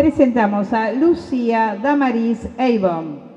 presentamos a Lucía Damaris Avon.